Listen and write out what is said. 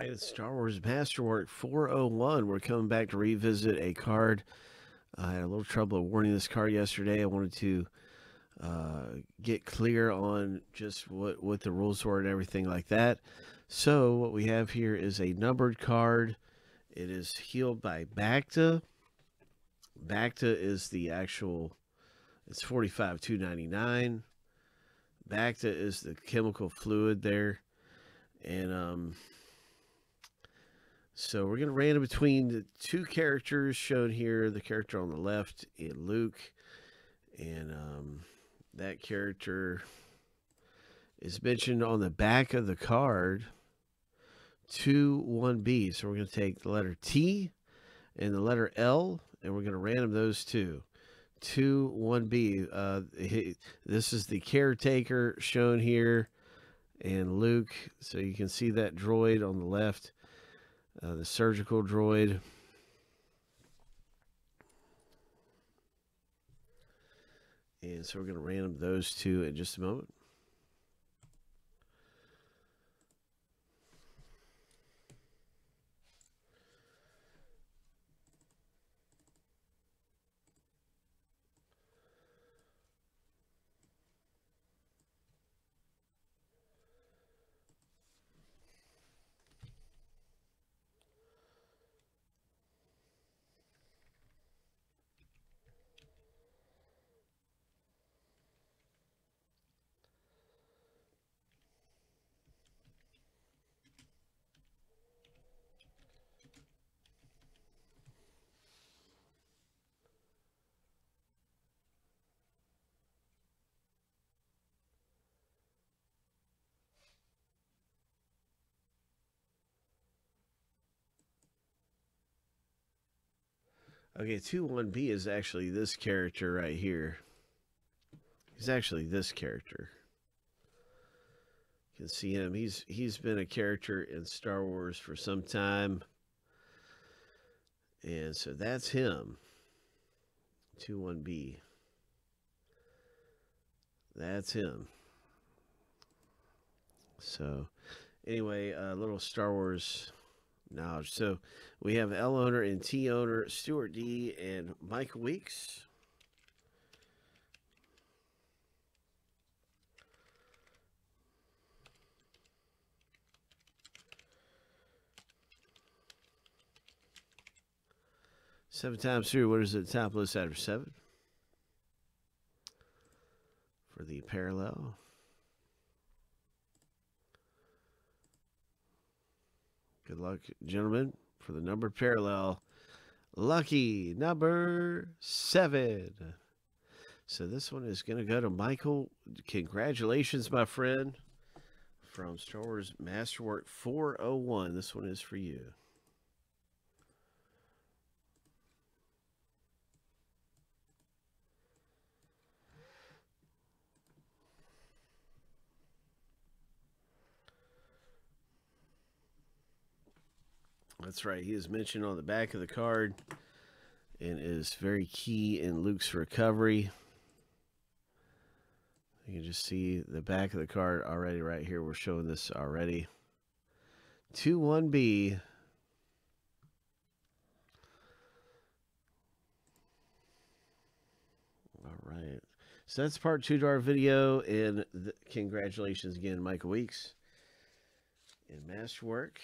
right, it's Star Wars Masterwork 401. We're coming back to revisit a card. I had a little trouble warning this card yesterday. I wanted to uh, get clear on just what, what the rules were and everything like that. So, what we have here is a numbered card. It is healed by Bacta. Bacta is the actual, it's 45 299 Bacta is the chemical fluid there. And um, so we're going to random between the two characters shown here the character on the left in Luke, and um, that character is mentioned on the back of the card 2 1B. So we're going to take the letter T and the letter L, and we're going to random those two. 2 1B. Uh, this is the caretaker shown here and Luke. So you can see that droid on the left, uh, the surgical droid. And so we're going to random those two in just a moment. Okay, 2 1B is actually this character right here. He's actually this character. You can see him. He's he's been a character in Star Wars for some time. And so that's him. 2 1B. That's him. So, anyway, a little Star Wars knowledge. So we have L owner and T owner, Stuart D and Mike Weeks. Seven times through, what is the top list out of seven? For the parallel. Good luck, gentlemen, for the numbered parallel. Lucky number seven. So this one is going to go to Michael. Congratulations, my friend, from Star Wars Masterwork 401. This one is for you. That's right. He is mentioned on the back of the card and is very key in Luke's recovery. You can just see the back of the card already right here. We're showing this already. 2 1B. All right. So that's part two to our video. And congratulations again, Michael Weeks, And in Masterwork.